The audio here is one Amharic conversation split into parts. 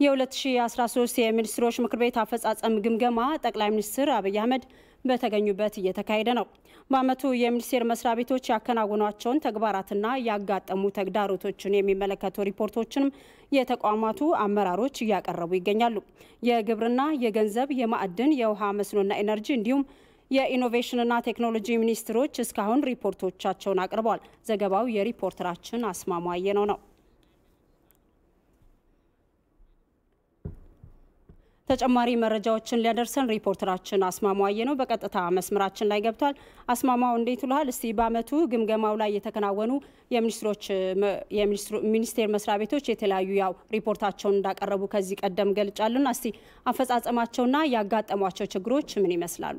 የ2013 የሚኒስትሮች ምክር ቤት አፈጻጸም ግምገማ ጠቅላይ ሚኒስትር አብይ አህመድ በተገኙበት እየተካሄደ ነው። በዓመቱ የሚኒስቴር መስሪያ ቤቶች ያከናወኗቸውን ተግባራትና ያጋጠሙ ተግዳሮቶችን የሚመለከቱ ሪፖርቶችንም የተቋማቱ አመራሮች እያቀረቡ ይገኛሉ። የግብርና፣ የገንዘብ፣ የማዕድን፣ የውሃ መስኖና ኢነርጂ እንዲሁም የኢኖቬሽንና ቴክኖሎጂ ሚኒስትሮች እስካሁን ሪፖርቶቻቸውን አቅርበዋል። ዘገባው የሪፖርተራችን አስማማየ ነው ነው ተጨማሪ መረጃዎችን ሊያደርሰን ሪፖርተራችን አስማማየ ነው በቀጥታ መስመራችን ላይ ገብቷል። አስማማው እንዴት ውለሃል? እስቲ በዓመቱ ግምገማው ላይ የተከናወኑ የሚኒስትሮች ሚኒስቴር መስሪያ ቤቶች የተለያዩ ያው ሪፖርታቸውን እንዳቀረቡ ከዚህ ቀደም ገልጫሉና እስቲ አፈጻጸማቸውና ያጋጠሟቸው ችግሮች ምን ይመስላሉ?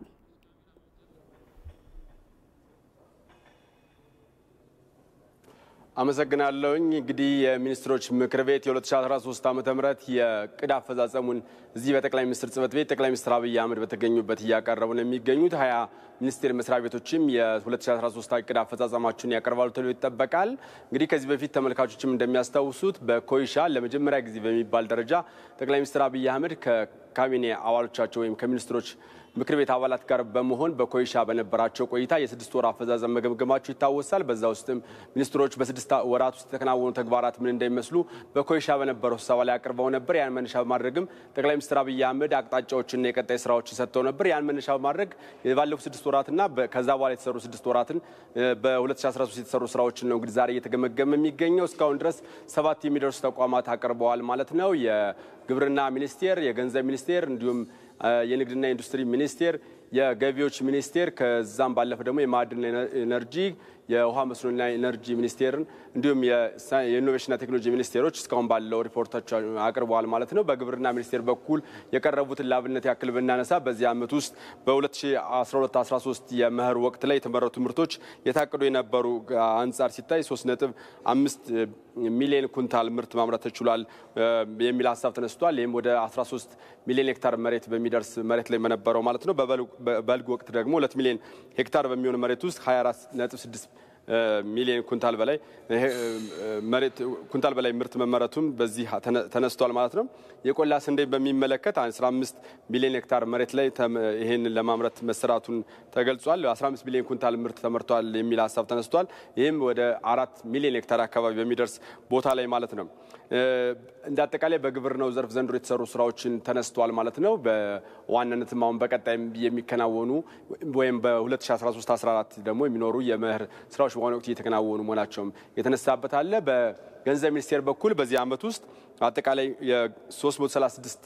አመሰግናለሁኝ። እንግዲህ የሚኒስትሮች ምክር ቤት የ2013 ዓ ም የቅድ አፈጻጸሙን እዚህ በጠቅላይ ሚኒስትር ጽህፈት ቤት ጠቅላይ ሚኒስትር አብይ አህመድ በተገኙበት እያቀረቡ ነው የሚገኙት። ሀያ ሚኒስቴር መስሪያ ቤቶችም የ2013 እቅድ አፈጻጸማቸውን ያቀርባሉ ተብሎ ይጠበቃል። እንግዲህ ከዚህ በፊት ተመልካቾችም እንደሚያስታውሱት በኮይሻ ለመጀመሪያ ጊዜ በሚባል ደረጃ ጠቅላይ ሚኒስትር አብይ አህመድ ከካቢኔ አባሎቻቸው ወይም ከሚኒስትሮች ምክር ቤት አባላት ጋር በመሆን በኮይሻ በነበራቸው ቆይታ የስድስት ወር አፈጻጸም መገምገማቸው ይታወሳል። በዛ ውስጥም ሚኒስትሮች በስድስት ወራት ውስጥ የተከናወኑ ተግባራት ምን እንደሚመስሉ በኮይሻ በነበረው ስብሰባ ላይ አቅርበው ነበር። ያን መነሻ በማድረግም ጠቅላይ ሚኒስትር አብይ አህመድ አቅጣጫዎችና የቀጣይ ስራዎችን ሰጥተው ነበር። ያን መነሻ በማድረግ ባለፉት ስድስት ወራትና ከዛ በኋላ የተሰሩ ስድስት ወራትን በ2013 የተሰሩ ስራዎችን ነው እንግዲህ ዛሬ እየተገመገመ የሚገኘው። እስካሁን ድረስ ሰባት የሚደርሱ ተቋማት አቅርበዋል ማለት ነው። የግብርና ሚኒስቴር፣ የገንዘብ ሚኒስቴር እንዲሁም የንግድና ኢንዱስትሪ ሚኒስቴር፣ የገቢዎች ሚኒስቴር ከዛም ባለፈ ደግሞ የማዕድንና ኢነርጂ የውሃ መስኖና ኢነርጂ ሚኒስቴርን እንዲሁም የኢኖቬሽንና ቴክኖሎጂ ሚኒስቴሮች እስካሁን ባለው ሪፖርቶች አቅርበዋል ማለት ነው። በግብርና ሚኒስቴር በኩል የቀረቡትን ለአብነት ያክል ብናነሳ በዚህ ዓመት ውስጥ በ2012/13 የመኸር ወቅት ላይ የተመረቱ ምርቶች የታቀዱ የነበሩ አንጻር ሲታይ 3.5 ሚሊዮን ኩንታል ምርት ማምረት ተችሏል የሚል ሀሳብ ተነስቷል። ይህም ወደ 13 ሚሊዮን ሄክታር መሬት በሚደርስ መሬት ላይ በነበረው ማለት ነው። በበልግ ወቅት ደግሞ 2 ሚሊዮን ሄክታር በሚሆን መሬት ውስጥ 24.6 ሚሊዮን ኩንታል በላይ መሬት ኩንታል በላይ ምርት መመረቱን በዚህ ተነስቷል ማለት ነው። የቆላ ስንዴ በሚመለከት 15 ሚሊዮን ሄክታር መሬት ላይ ይህንን ለማምረት መሰራቱን ተገልጿል። 15 ሚሊዮን ኩንታል ምርት ተመርቷል የሚል ሀሳብ ተነስቷል። ይህም ወደ አራት ሚሊዮን ሄክታር አካባቢ በሚደርስ ቦታ ላይ ማለት ነው። እንደ አጠቃላይ በግብርናው ዘርፍ ዘንድሮ የተሰሩ ስራዎችን ተነስተዋል ማለት ነው። በዋናነትም አሁን በቀጣይም የሚከናወኑ ወይም በ2013/14 ደግሞ የሚኖሩ የመኸር ስራዎች በአሁኑ ወቅት እየተከናወኑ መሆናቸውም የተነሳበት አለ። በገንዘብ ሚኒስቴር በኩል በዚህ ዓመት ውስጥ አጠቃላይ የ336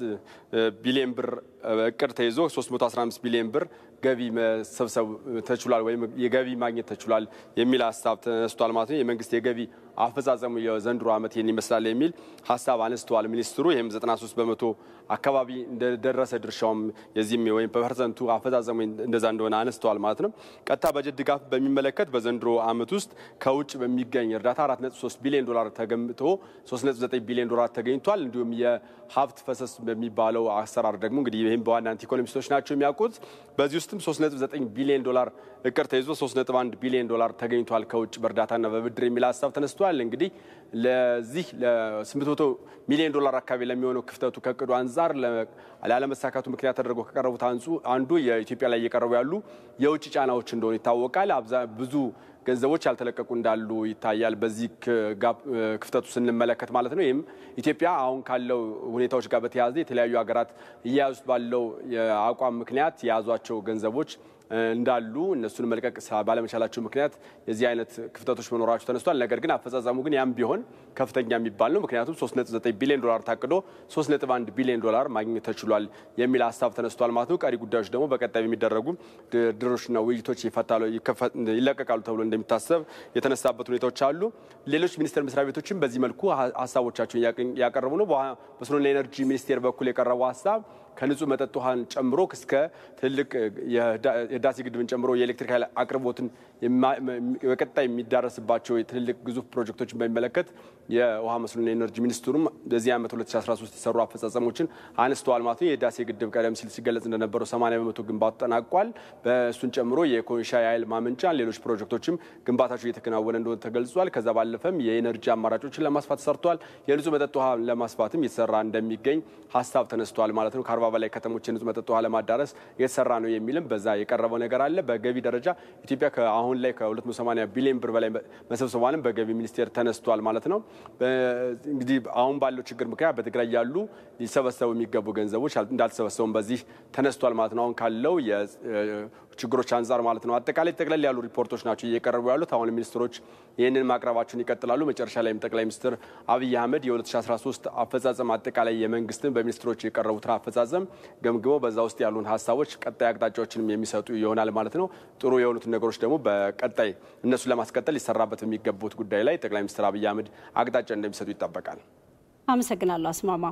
ቢሊዮን ብር እቅድ ተይዞ 315 ቢሊዮን ብር ገቢ መሰብሰብ ተችሏል ወይም የገቢ ማግኘት ተችሏል የሚል ሀሳብ ተነስቷል ማለት ነው። የመንግስት የገቢ አፈጻጸሙ የዘንድሮ ዓመት ይህን ይመስላል የሚል ሀሳብ አነስተዋል ሚኒስትሩ። ይህም 93 በመቶ አካባቢ እንደደረሰ ድርሻውም የዚህም ወይም በፐርሰንቱ አፈጻጸሙ እንደዛ እንደሆነ አነስተዋል ማለት ነው። ቀጥታ በጀት ድጋፍ በሚመለከት በዘንድሮ ዓመት ውስጥ ከውጭ በሚገኝ እርዳታ 4.3 ቢሊዮን ዶላር ተገምቶ 3.9 ቢሊዮን ዶላር ተገኝቷል። እንዲሁም የሀብት ፈሰስ በሚባለው አሰራር ደግሞ እንግዲህ ይህም በዋናነት ኢኮኖሚስቶች ናቸው የሚያውቁት። በዚህ ውስጥም 3.9 ቢሊዮን ዶላር እቅድ ተይዞ 3.1 ቢሊዮን ዶላር ተገኝቷል ከውጭ በእርዳታና በብድር የሚል ሀሳብ ተነስቷል። እንግዲህ ለዚህ ለ800 ሚሊዮን ዶላር አካባቢ ለሚሆነው ክፍተቱ ከእቅዱ አንጻር ላለመሳካቱ ምክንያት ተደርገው ከቀረቡት አንዱ የኢትዮጵያ ላይ እየቀረቡ ያሉ የውጭ ጫናዎች እንደሆኑ ይታወቃል። ብዙ ገንዘቦች ያልተለቀቁ እንዳሉ ይታያል። በዚህ ክፍተቱ ስንመለከት ማለት ነው። ይህም ኢትዮጵያ አሁን ካለው ሁኔታዎች ጋር በተያያዘ የተለያዩ ሀገራት እየያዙት ባለው የአቋም ምክንያት የያዟቸው ገንዘቦች እንዳሉ እነሱን መልቀቅ ባለመቻላቸው ምክንያት የዚህ አይነት ክፍተቶች መኖራቸው ተነስቷል። ነገር ግን አፈጻጸሙ ግን ያም ቢሆን ከፍተኛ የሚባል ነው። ምክንያቱም 3.9 ቢሊዮን ዶላር ታቅዶ 3.1 ቢሊዮን ዶላር ማግኘት ተችሏል የሚል ሀሳብ ተነስቷል ማለት ነው። ቀሪ ጉዳዮች ደግሞ በቀጣይ የሚደረጉ ድርድሮችና ውይይቶች ይለቀቃሉ ተብሎ እንደሚታሰብ የተነሳበት ሁኔታዎች አሉ። ሌሎች ሚኒስቴር መስሪያ ቤቶችም በዚህ መልኩ ሀሳቦቻቸውን ያቀረቡ ነው። በመስኖና ኤነርጂ ሚኒስቴር በኩል የቀረበው ሀሳብ ከንጹህ መጠጥ ውሃን ጨምሮ እስከ ትልቅ የህዳሴ ግድብን ጨምሮ የኤሌክትሪክ ኃይል አቅርቦትን በቀጣይ የሚዳረስባቸው ትልልቅ ግዙፍ ፕሮጀክቶችን በሚመለከት የውሃ መስኖና ኤነርጂ ሚኒስትሩም በዚህ ዓመት 2013 የሰሩ አፈጻጸሞችን አነስተዋል ማለት ነው። የህዳሴ ግድብ ቀደም ሲል ሲገለጽ እንደነበረው 80 በመቶ ግንባቱ ተጠናቋል። በእሱን ጨምሮ የኮይሻ የኃይል ማመንጫ፣ ሌሎች ፕሮጀክቶችም ግንባታቸው እየተከናወነ እንደሆነ ተገልጿል። ከዛ ባለፈም የኤነርጂ አማራጮችን ለማስፋት ሰርቷል። የንጹህ መጠጥ ውሃ ለማስፋትም እየተሰራ እንደሚገኝ ሀሳብ ተነስቷል ማለት ነው። ከአርባ በላይ ከተሞች የንጹህ መጠጥ ውሃ ለማዳረስ የተሰራ ነው የሚልም በዛ የቀረበው ነገር አለ። በገቢ ደረጃ ኢትዮጵያ አሁን ላይ ከ280 ቢሊዮን ብር በላይ መሰብሰቧንም በገቢ ሚኒስቴር ተነስቷል ማለት ነው። እንግዲህ አሁን ባለው ችግር ምክንያት በትግራይ ያሉ ሊሰበሰቡ የሚገቡ ገንዘቦች እንዳልተሰበሰቡም በዚህ ተነስቷል ማለት ነው። አሁን ካለው ችግሮች አንጻር ማለት ነው። አጠቃላይ ጠቅለል ያሉ ሪፖርቶች ናቸው እየቀረቡ ያሉት። አሁን ሚኒስትሮች ይህንን ማቅረባቸውን ይቀጥላሉ። መጨረሻ ላይም ጠቅላይ ሚኒስትር አብይ አህመድ የ2013 አፈጻጸም አጠቃላይ የመንግስትን በሚኒስትሮች የቀረቡትን አፈጻጸም ገምግመው በዛ ውስጥ ያሉን ሀሳቦች ቀጣይ አቅጣጫዎችንም የሚሰጡ ይሆናል ማለት ነው። ጥሩ የሆኑትን ነገሮች ደግሞ በቀጣይ እነሱን ለማስቀጠል ሊሰራበት በሚገቡት ጉዳይ ላይ ጠቅላይ ሚኒስትር አብይ አህመድ አቅጣጫ እንደሚሰጡ ይጠበቃል። አመሰግናለሁ አስማማ።